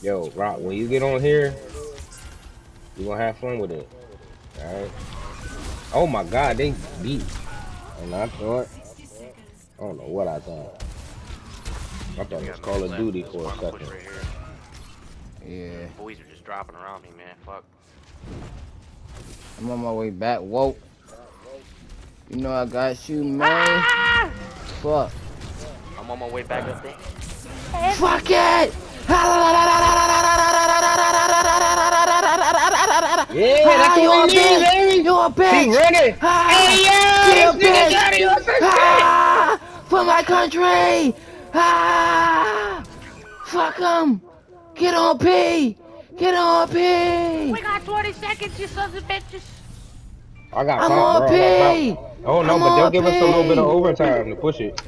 Yo, Rock, when you get on here, you gonna have fun with it. Alright? Oh my god, they beat. And I thought, I don't know what I thought. I thought it was Call of Duty for a second. Right Yeah. Boys are just dropping around me, man. Fuck. I'm on my way back. Whoa. You know I got you, man. Ah! Fuck. I'm on my way back up there. Fuck it! Yeah, that's you what a we need, bitch! baby! You a He bitch! ready! Ah, Hey, you yo, a this nigga bitch! got it, what's that Ah, for my country! Ah, fuck him! Get on P! Get on P! We got 20 seconds, you sons of bitches. I got I'm pop, on bro. I P! got pop. Oh no, I'm but they'll on give us a little bit of overtime to push it.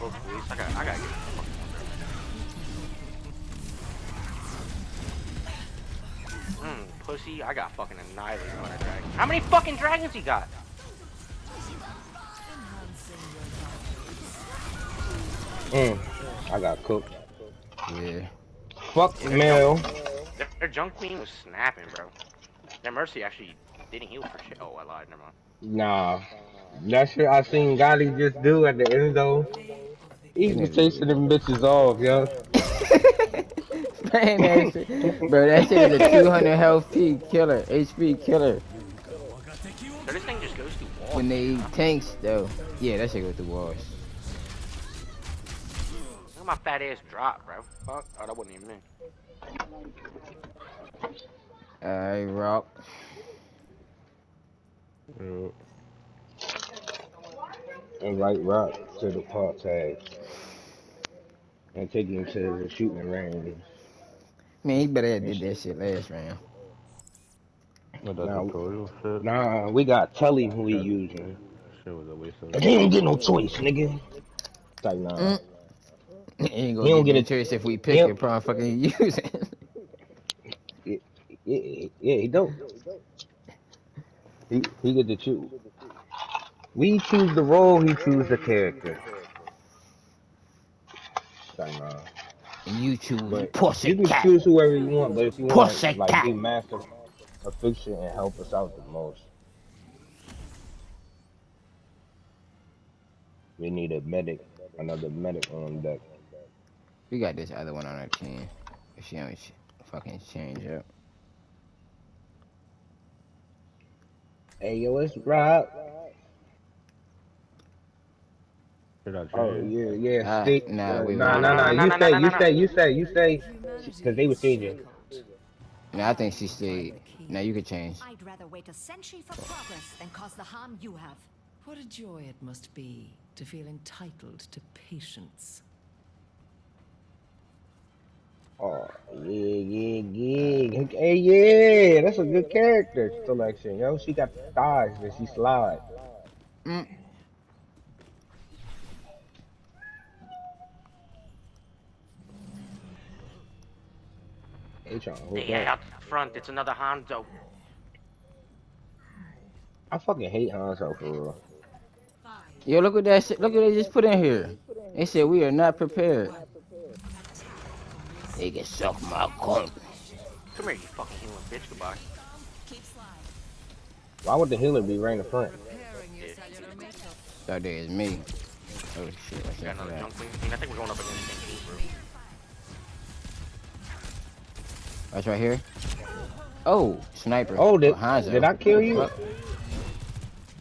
I'm missing all my books, boys. I got, I gotta get the fuck Mmm, pussy, I got fucking annihilated by that dragon. How many fucking dragons he got? Mm, I got cooked. Yeah. Fuck Mel. Their, their junk queen was snapping, bro. Their mercy actually didn't heal for shit. Oh, I lied. Never mind. Nah. That shit I seen Gotti just do at the end though. He was chasing them bitches off, yo. Man, that shit. Bro, that shit is a 200 health P killer, HP killer. So this thing just goes through walls. When they eat tanks, though. Yeah, that shit goes through walls. Look at my fat ass drop, bro. Fuck. Oh, that wasn't even me. Alright, Rock. Mm. Invite Rock to the park tag. And take him to the shooting range. Man, he better have did that shit last round. But Nah, tutorial Nah, we got Telly who he using. shit was a waste of But they don't get no choice, nigga. It's like, nah. Mm. He ain't He gonna don't get get a choice if we pick Yep. it, probably fucking use it. Yeah, yeah, he don't. He, he get to choose. We choose the role, he choose the character. It's like, nah. and you choose But you can cat. choose whoever you want, but if you want Pussy to like cat. be master of fiction and help us out the most, we need a medic, another medic on deck. We got this other one on our team. If she don't fucking change up. Hey yo, it's Rob. Shit, I Oh yeah, yeah. Ah, stay, nah, uh, we nah, nah, nah. Nah, You nah, stay, you nah, stay, you stay, you stay, because they was changing. No, I think she stayed. Now you could change. I'd rather wait a century for progress than cause the harm you have. What a joy it must be to feel entitled to patience. Oh yeah, yeah, yeah. Hey, yeah, that's a good character selection, yo. She got the thighs and she slide. Mm. They trying to hook Yeah, up. out front, it's another Hanzo. I fucking hate Hanzo for real. Yo, look at that shit. Look what they just put in here. They said we are not prepared. They can suck my cunt. Come here, you fucking healing bitch. Goodbye. Why would the healer be right in the front? Thought that is me. Oh shit, I Got should another that. junk queen. I I think we're going up against That's right here. Oh, sniper. Oh, did, oh, Hanzo. did I kill you? Fuck.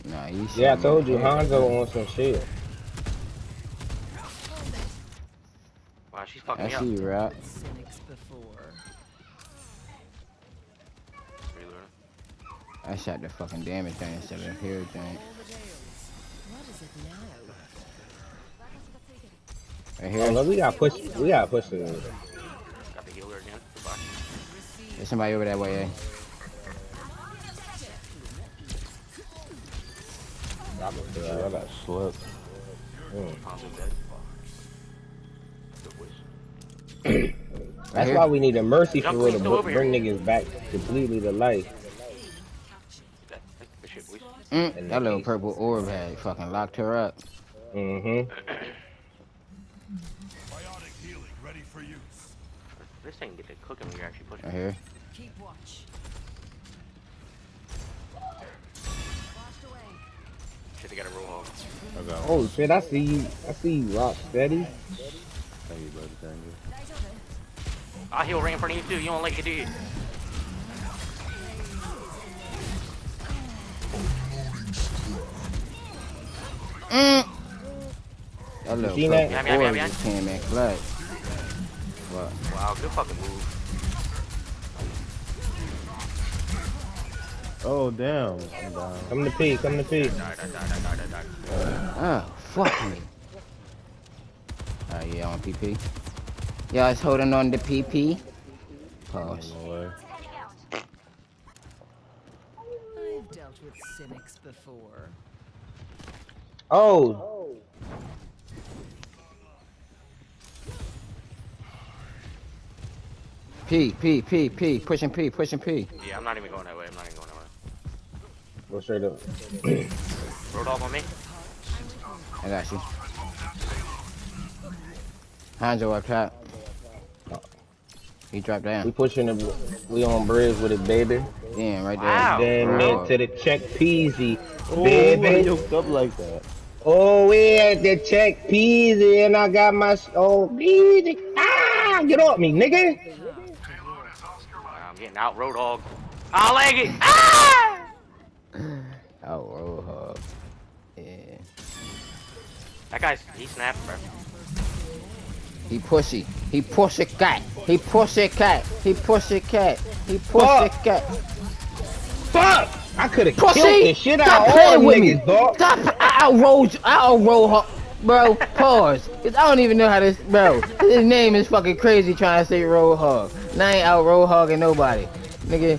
Nah, you. Yeah, I told me. you Hanzo wants some shit. Wow, she's fucking I me up. see you, Rock. Cynics before. Reloading. I shot the fucking damage thing instead of the hair thing. What is it now? Right Oh, here. look, we got push. We got push the. There's somebody over that way. Eh? Shit, I got slipped. Mm. Hanzo dead. Good boys. Right That's why we need a mercy for real to queen still bring niggas back completely to life. Dead. Good shit, boys. Mm, And that little purple orb had fucking locked her up. Mm-hmm. Biotic healing ready for use. This thing get to cooking when you're actually pushing. Right here. Keep watch. Washed away. Shit, they gotta roll home. I got. Oh shit, I see you. I see you rock steady. Thank you, buddy. Thank you. I'll heal right in front of you too. You don't like it, do you? Mm. That little came in clutch. Wow, good fucking move. Oh, damn. I'm down. Come to P, come to P. Oh, fuck me. Alright, yeah, on PP. Y'all is holding on to PP. Pause. Oh, no way. I've dealt with cynics before. Oh, P, P, P, P, pushing P, pushing P. Yeah, I'm not even going that way. I'm not even going that way. Go straight up. Road off on me. I got you. Hanzo up top. He dropped down. We pushing the, we on bridge with it, baby. Damn, right there. Wow. Then bro. into the check peasy, Oh, baby. I yoked up like that. Oh, we at the check peasy, and I got my s- oh peasy. Ah, get off me, nigga. I'm getting out Roadhog. I'll leg it. Ah! Oh, roll hug. Yeah. That guy's he snapped, bro. He pushy. He push a cat. He push a cat. He push a cat. He push a cat. Fuck! I could have Pussy! killed the shit Stop out of all playing them with me. niggas, dog. Stop. I outrolled you. I outroll her. Bro, pause. Cause I don't even know how this, bro. His name is fucking crazy trying to say roll hog. And I ain't out roll hogging nobody. Nigga,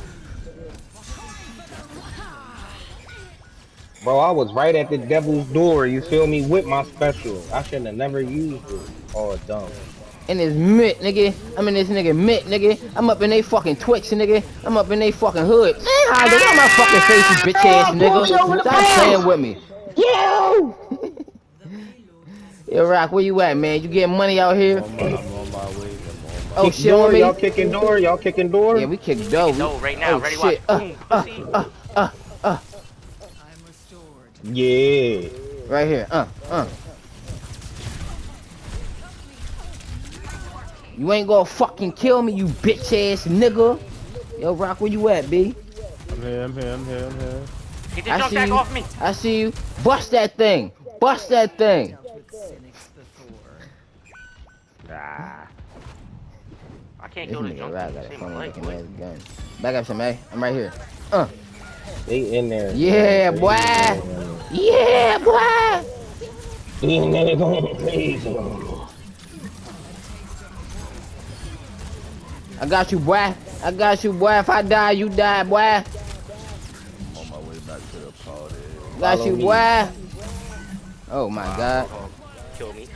Bro, I was right at the devil's door, you feel me, with my special. I shouldn't have never used it. Oh, dumb. in his mitt, nigga. I'm in this nigga mitt, nigga. I'm up in they fucking Twix, nigga. I'm up in they fucking hood. Man, Honda, get out my fucking face, you bitch ass nigga. Stop playing with me. Yo! Yo, Rock, where you at, man? You getting money out here? I'm on, I'm on my way. I'm on my Oh, Kick shit door, y'all kicking door, y'all kicking door. Yeah, we kicked dough. We- No, right now. oh, Ready? shit. Watch. Uh, Boom, uh, uh, uh, I'm restored. Yeah. right here. Uh, uh. You ain't gonna fucking kill me, you bitch ass nigga. Yo, Rock, where you at, B? I'm here, I'm here, I'm here, I'm here. Get the I junk see back you. off me. I see you. Bust that thing. Bust that thing. Dealt with cynics before. Ah. I can't This kill the nigga junk. Rock got a Save funny my leg, looking boy. ass gun. Back up some, A. I'm right here. Uh. They in there. Yeah, boy. Yeah, boy. These niggas going crazy. I got you, boy. I got you, boy. If I die, you die, boy. I'm on my way back to the party. Got Follow you, me. boy. Oh my god. Kill me.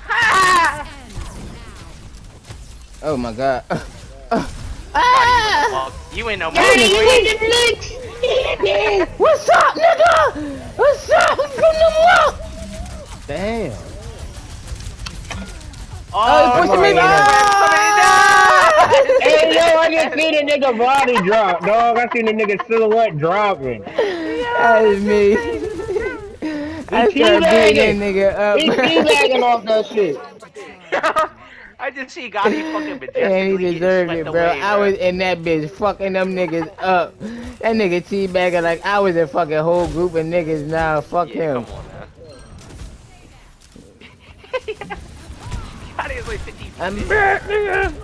Oh my god. Uh, uh, ah! Well, you ain't no more. What's up, nigga? What's up? What's up? Damn. Oh, you pushing me? somebody Oh! Ah! hey, yo, I just seen a nigga body drop, dog. I seen the nigga silhouette dropping. That is me. I He started beating teabagging. that nigga up. He's teabagging off that shit. I just see Gotti fucking majestically And he deserved it, bro. away, I was in that bitch fucking them niggas up. That nigga teabagging like I was a fucking whole group of niggas now. Fuck Yeah, him. come on now. Gotti is like 50 I'm back, nigga.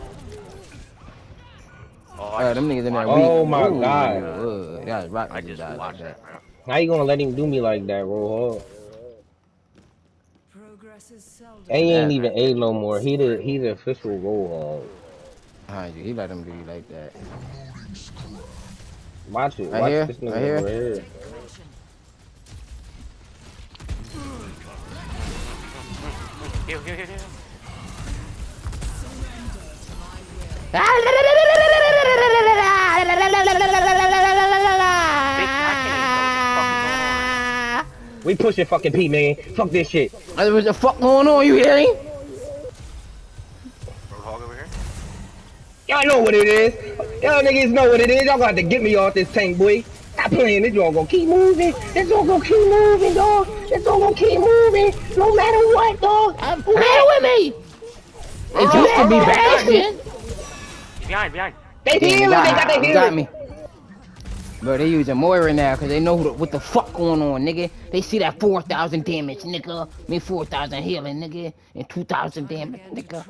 Oh, Uh, I them niggas in there Oh weak. my Ooh, God. ooh, that rock I niggas just died like watched that. that. How you gonna let him do me like that, bro? Progress is seldom. He ain't even A no more. He the he the official roll Behind you. He let him do you like that. Watch it. Right Watch here? this nigga Right here? right here. Heal, heal, heal, heal. Bitch, I can't even know what the fuck is going on. We pushing fucking P, man. Fuck this shit. What the fuck going on? You hearing? Roadhog over here. Y'all know what it is. Y'all niggas know what it is. Y'all got to get me off this tank, boy. Stop playing. This all gonna keep moving. This all gonna keep moving, dog. This all gonna keep moving. No matter what, dog. I'm playing with me. It used to be bashing. He's behind, behind. They Damn, healing. They got, got their healing. got me. Bro, they using Moira now because they know who the, what the fuck going on, nigga. They see that 4,000 damage, nigga. Me 4,000 healing, nigga. And 2,000 damage, nigga.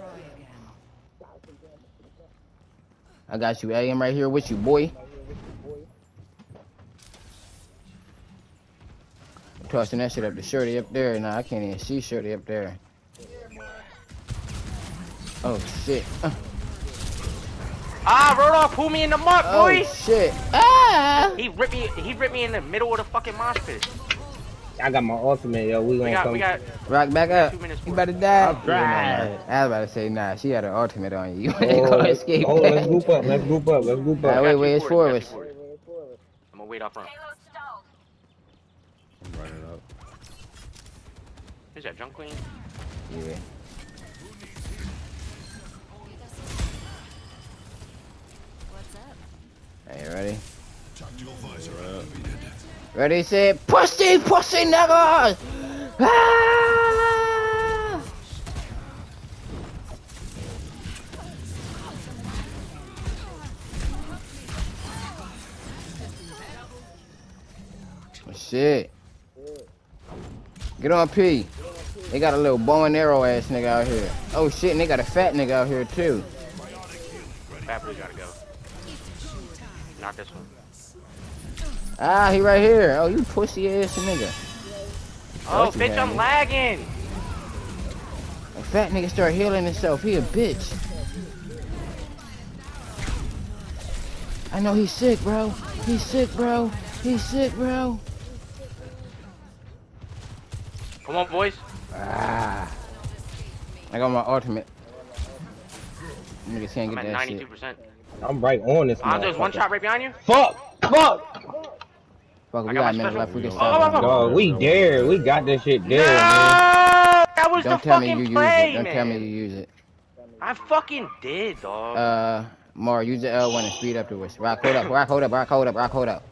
I got you. I am right here with you, boy. Tossing that shit up to Shorty up there. Nah, I can't even see Shorty up there. Oh, shit. Ah, Roadhog pull me in the muck, oh, boy. shit. Ah! He ripped me. He ripped me in the middle of the fucking mosh pit. I got my ultimate, yo. We We gonna got, come. we got. Rock back up. Two minutes You better die. I'll try. Yeah, nah, nah. I was about to say, nah, she had an ultimate on you. You Oh, ain't gonna let's, escape oh, let's group up. Let's group up. Let's group Nah, up. wait, Got wait, it's four of us. I'm gonna wait out front. I'm running up. Who's that, Junk Queen? Yeah. What's up? Hey, ready? Ready, set, pussy, pussy niggas! Ah! Oh, Shit. Get on P. They got a little bow and arrow ass nigga out here. Oh shit, and they got a fat nigga out here too. Bad Blue gotta go. Not this one. Ah, he right here. Oh, you pussy ass nigga. Oh, What bitch, I'm lagging. A fat nigga start healing himself. He a bitch. I know he's sick, bro. He's sick, bro. He's sick, bro. Come on, boys. Ah. I got my ultimate. Niggas can't I'm get at that shit. 92%. I'm right on this. There's one shot right behind you. Fuck! Fuck! Fuck, we I got got a minute left. We can stop. oh, Dog, we there. We got this shit there, no! man. That was Don't the tell me fucking you use play, it. Don't man. tell me you use it. I fucking did, dog. Uh, Mar, use the L1 and speed up to us. Rock, hold up, rock, hold up, rock, hold up, rock, hold up.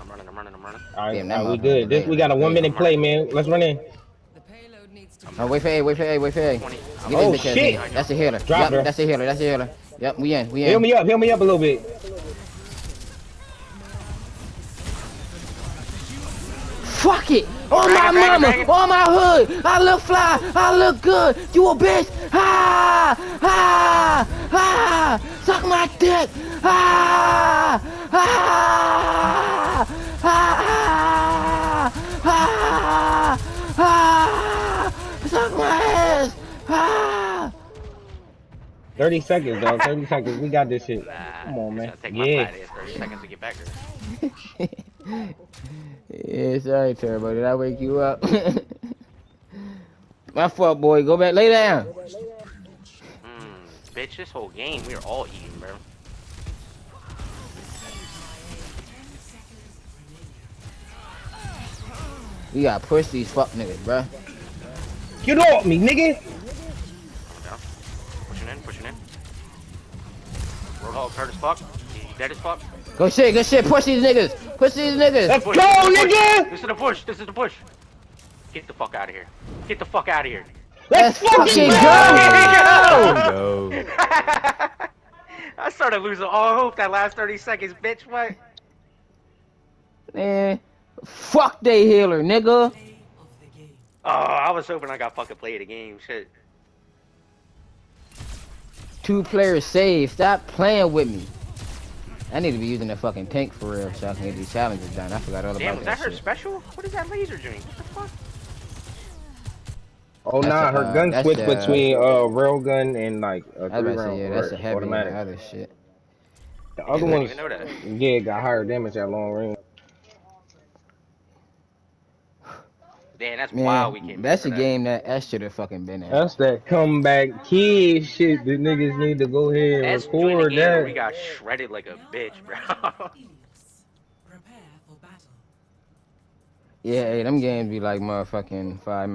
I'm running, I'm running, I'm running. All right, Damn, all right, we good. This we got a one minute play, man. Let's run in. The payload needs to Oh, wait for A, wait for A, wait for A. Get Oh, this bitch shit. That's a healer. Drop yep, her. that's a healer, that's a healer. Yep, we in, we in. Heal me up. Heal me up a little bit. Fuck it! On my dragon, mama, dragon. on my hood, I look fly, I look good. You a bitch? Ah, ah, ah, suck my dick. Ah, ah, ah, ah, ah, suck my ass. Ah. 30 seconds, dog. 30 seconds. We got this shit. Come on, it's man. gonna take Yeah. fat 30 seconds to get back there. yeah, sorry, Turbo. Did I wake you up? my fault, boy. Go back, lay down. Mm, bitch, this whole game, we are all eating, bro. We gotta push these fuck niggas, bro. Get off me, nigga. Yeah. Pushing in, pushing in. Roadhog hurt as fuck. He dead as fuck. Go shit, go shit. Push these niggas. Push these niggas. Let's go, Push, this push. nigga. This is the push. This is the push. Get the fuck out of here. Get the fuck out of here. Let's Let's fucking fucking go. go. Go. I started losing all hope that last 30 seconds, bitch. What? Man, fuck they healer, nigga. Oh, I was hoping I got fucking played a game. Shit. Two players saved. Stop playing with me. I need to be using the fucking tank for real so I can get these challenges done. I forgot all Damn, about was that, that her shit. special? What is that laser drink? What the fuck? Oh That's nah, a, her uh, gun that's switch a- between uh railgun and like a was three about to say, round yeah, that's a or heavy and automatic. the other shit. The other didn't ones, even know that. yeah, it got higher damage at long range. Damn, that's wild. We Man, came that's for a that. game that S should have fucking been in. That's that comeback kid shit. The niggas need to go ahead and That's joined a record game where that. we got shredded like a bitch, bro. Prepare for battle. Yeah, hey, them games be like motherfucking five minutes.